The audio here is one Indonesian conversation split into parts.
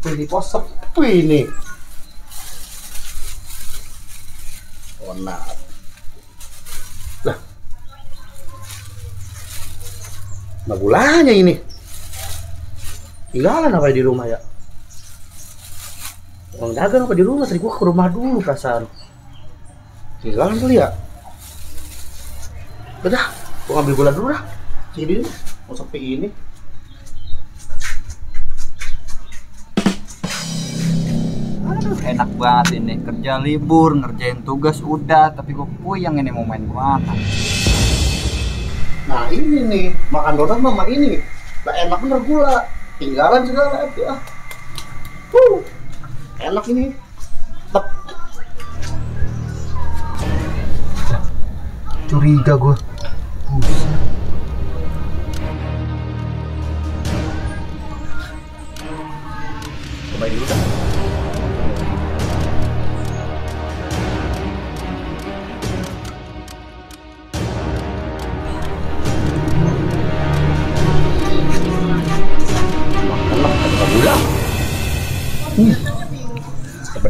Pilih pos sepi nih. Donat. Lah. Nah gulanya ini. Tinggalan apa di rumah ya? Orang dagang apa di rumah? Tadi gua ke rumah dulu perasaan. Tinggalan kali ya? Udah, gua ngambil gula dulu dah. Dulu, mau sepi ini. Enak banget ini kerja libur ngerjain tugas udah tapi gue puyeng ini mau main ke mana Nah ini nih, makan donat mama ini. Nah enak bener gula. Tinggalan segala itu ah. Huh, enak ini. Tep. Curiga gue.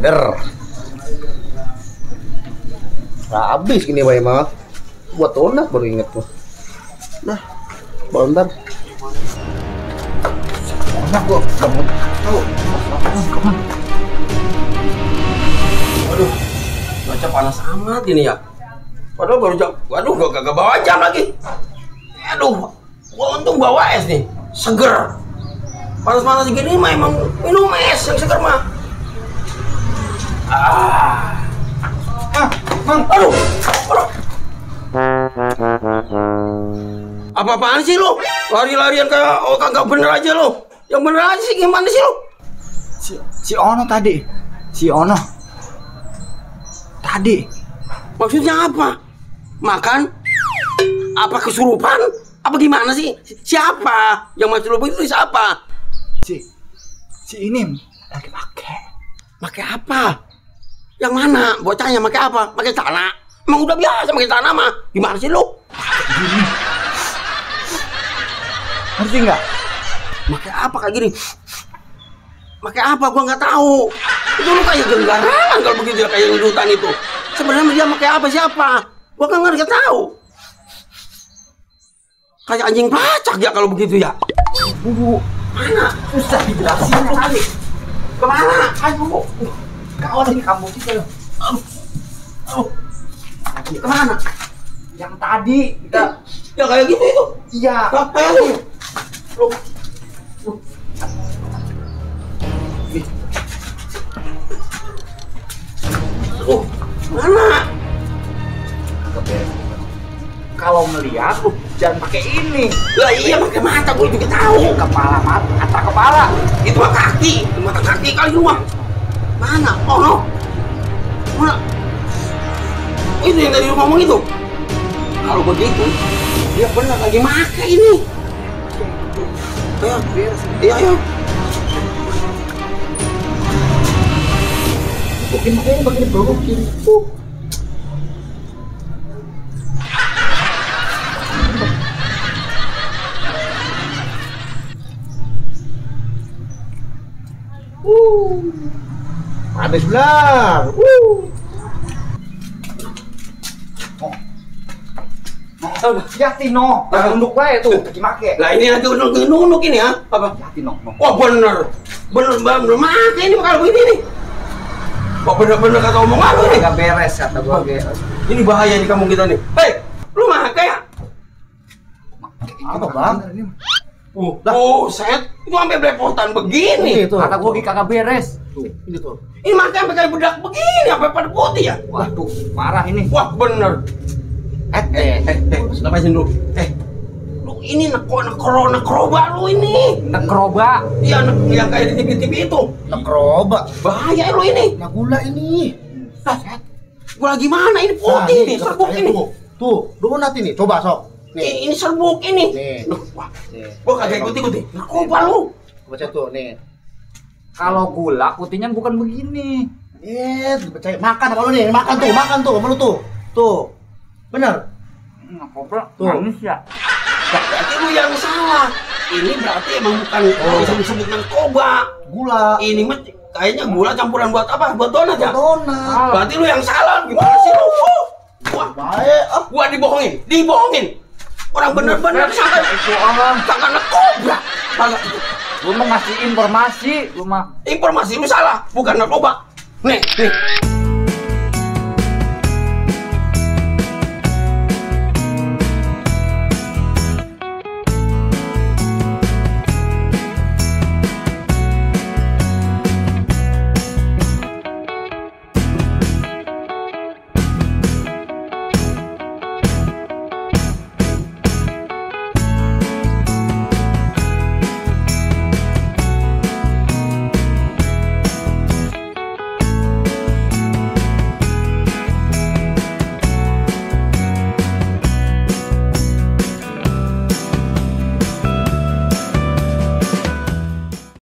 Bener nah, habis gini wae mah buat donat baru inget tuh nah bentar enak gua kamu tahu Aduh, cuaca panas amat ini ya. Padahal baru jam, waduh gak gak bawa jam lagi. Aduh, gua untung bawa es nih, seger. Panas-panas gini mah emang minum es yang seger mah. Ah, ah mang aduh, aduh. Apa-apaan sih lo? Lari-larian kayak oh kagak bener aja lo. Yang bener aja sih gimana sih lo? si, si Ono tadi si Ono tadi Maksudnya apa? Makan? Apa kesurupan? Apa gimana sih? Siapa? Yang masuk lubang itu siapa? si si ini lagi pakai Pakai apa? Yang mana? Bocahnya pakai apa? Pakai celana? Emang udah biasa pakai celana mah. Gimana sih lu? ngerti nggak Pakai apa kayak gini? Pakai apa? Gua nggak tahu. Itu lu kayak genggarangan kalau begitu ya kayak di hutan itu. Sebenarnya dia pakai apa siapa? Gua kan nggak tahu. Kayak anjing pelacak ya kalau begitu ya. bu Mana? susah dijelasin kali Ke mana? Aduh. Kawan ini kamu sih lo Aduh. Ke mana? yang tadi kita Ya kayak gitu itu. iya ayo. Lu. Aduh, mana? kalau melihat lu jangan pakai ini Lah iya pakai mata gue juga tahu. kepala mata mata kepala Itu mah kaki, mata kaki kali lu mah. Mana? Oh. Mana? Itu yang tadi lu ngomong itu. Kalau begitu, dia benar lagi makan ini. Ayo, iya, ayo. Mungkin makanya makin diprovokin. Uh. Uh. Panas benar. Uh. Hati no, jangan nunduk wae tuh, kaki make. Lah ini lagi nunduk ini ya? Apa? Hati no, no. Wah bener, bener bener makan ini kalau begini nih. Wah bener-bener kata omongan lu nih. Gak beres kata gua beres. Ini bahaya nih kamu kita nih. Hei, lu makan ya? Apa, Bang? Uh, oh, set, itu sampai belepotan begini. Itu. Kata gua kagak beres. Tuh, ini tuh. Ini makan sampai kayak bedak begini, sampai pada putih ya. Waduh, parah ini. Wah bener. Eh, eh, eh, eh, lepasin dulu. Eh, lu ini neko nekro nekroba lu ini. Nekroba. Iya, nek yang kayak di TV-TV itu. Nekroba. Bahaya lu ini. Nah gula ini. Nah, gua lagi mana? Nah, Ini putih nih, coba serbuk ini. Tuh, tuh, donat ini. Coba sok. Nih, Nih. ini serbuk ini. Nih. Loh, wah, Nih. gua kagak ikut-ikuti. Narkoba lu. Coba tuh, nih. Kalau gula putihnya bukan begini. Eh, percaya makan sama lu nih, makan tuh, makan tuh sama lu tuh. Tuh. Bener. Nekroba Tuh. manis ya. Berarti lu yang salah. ini berarti emang bukan bisa disebut narkoba. Gula. Ini mah kayaknya gula campuran buat apa? Buat donat ya? Donat. Berarti lu yang salah. Gimana sih lu? Wah, Baik. Ah. gua dibohongin, dibohongin. Orang bener-bener sangka Itu orang. sangka narkoba. Gua mau ngasih informasi, gua mah. Informasi lu salah, bukan narkoba. Nih, nih,